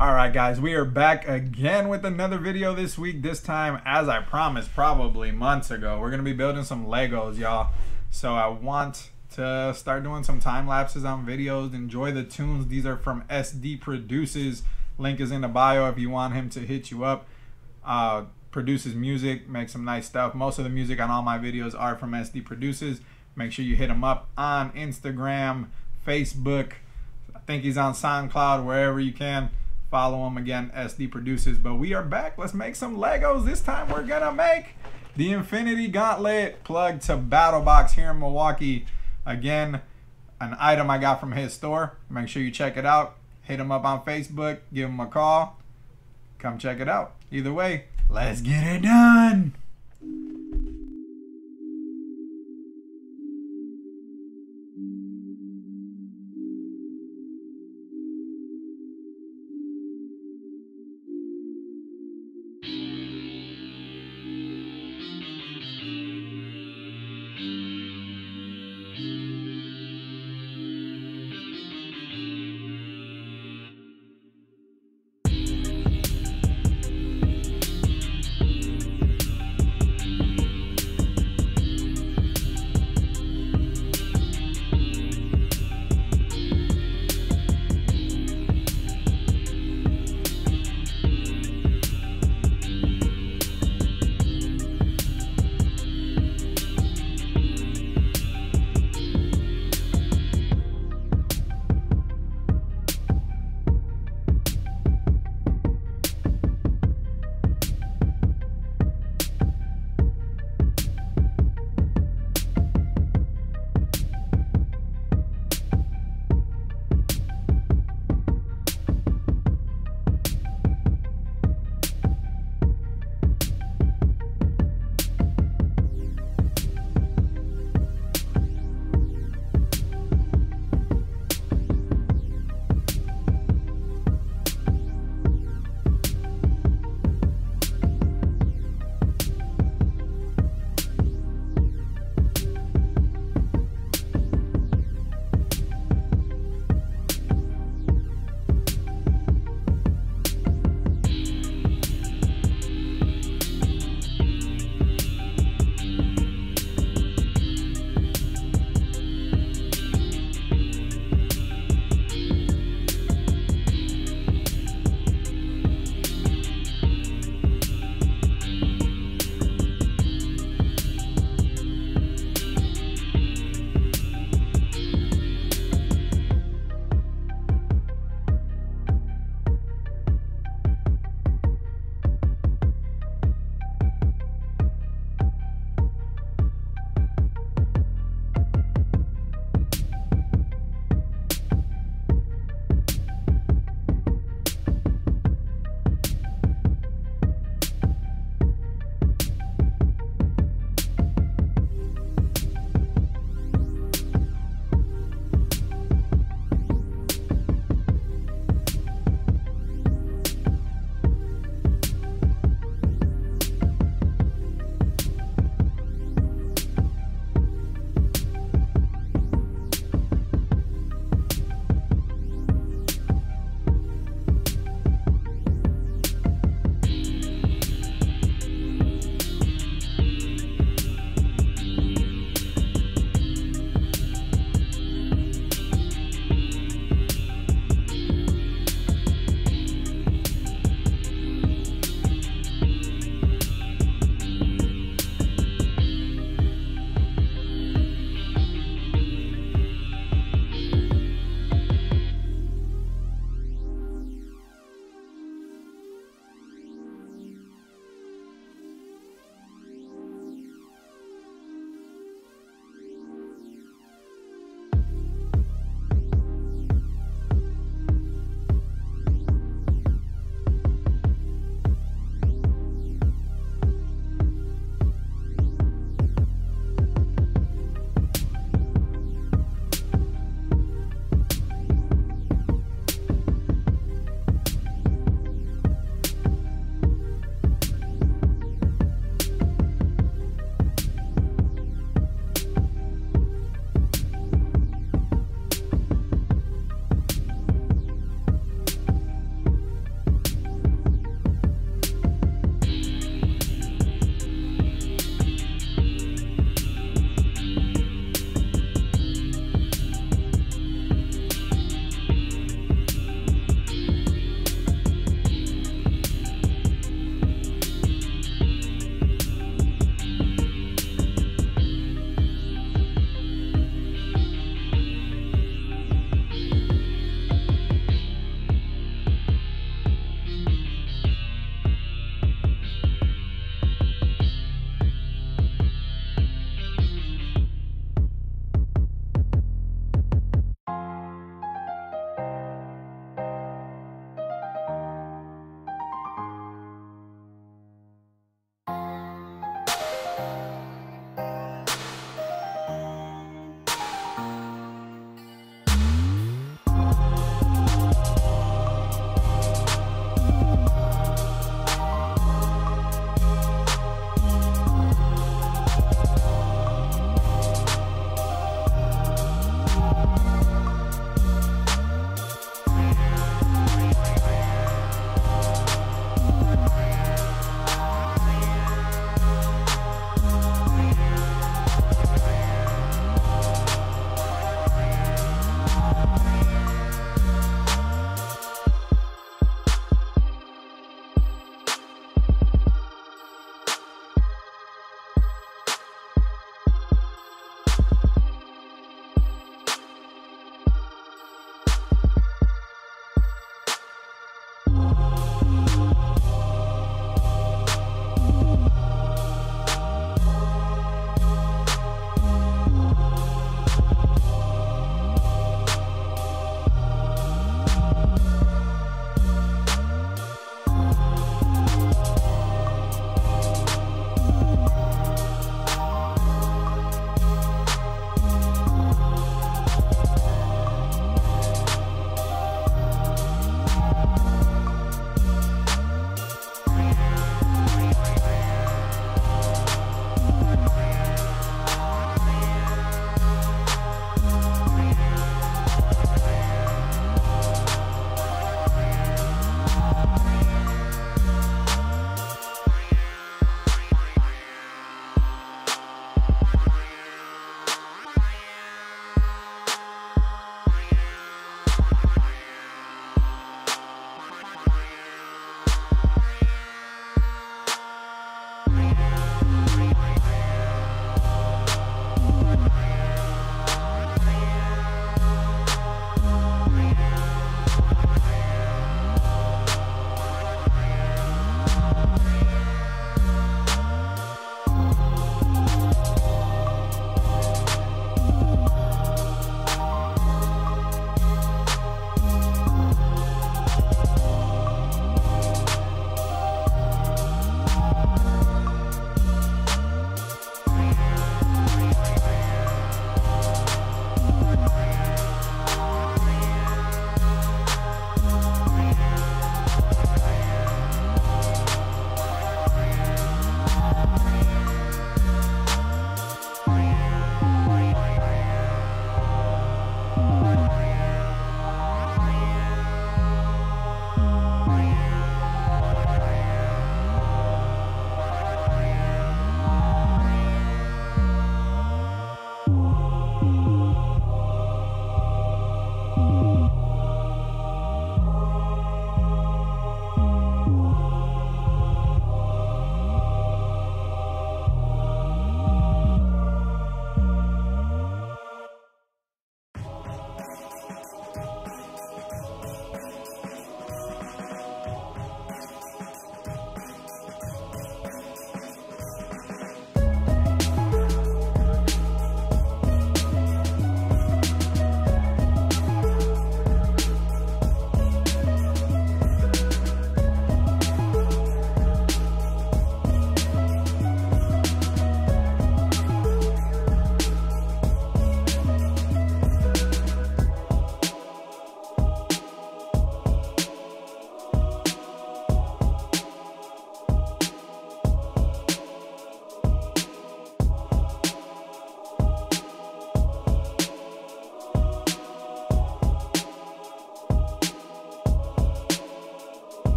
All right, guys, we are back again with another video this week. This time, as I promised, probably months ago, we're gonna be building some Legos, y'all. So I want to start doing some time lapses on videos. Enjoy the tunes. These are from SD Produces. Link is in the bio if you want him to hit you up. Uh, produces music, makes some nice stuff. Most of the music on all my videos are from SD Produces. Make sure you hit him up on Instagram, Facebook. I think he's on SoundCloud, wherever you can. Follow him again, SD Produces. But we are back. Let's make some Legos. This time we're going to make the Infinity Gauntlet plug to BattleBox here in Milwaukee. Again, an item I got from his store. Make sure you check it out. Hit him up on Facebook. Give him a call. Come check it out. Either way, let's get it done.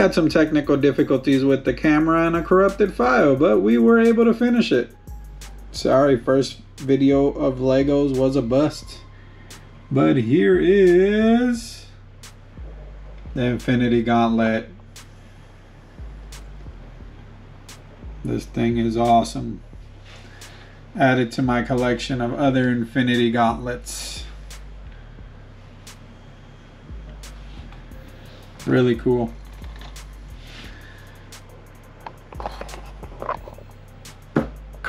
Had some technical difficulties with the camera and a corrupted file, but we were able to finish it. Sorry, first video of Legos was a bust. But here is the Infinity Gauntlet. This thing is awesome. Added to my collection of other Infinity Gauntlets. Really cool.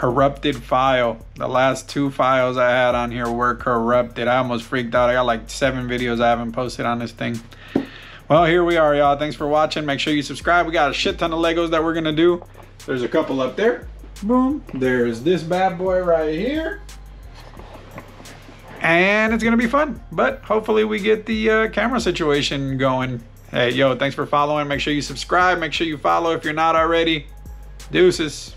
Corrupted file. The last two files I had on here were corrupted. I almost freaked out. I got like seven videos I haven't posted on this thing. Well, here we are, y'all. Thanks for watching. Make sure you subscribe. We got a shit ton of Legos that we're going to do. There's a couple up there. Boom. There's this bad boy right here. And it's going to be fun. But hopefully we get the uh, camera situation going. Hey, yo, thanks for following. Make sure you subscribe. Make sure you follow if you're not already. Deuces.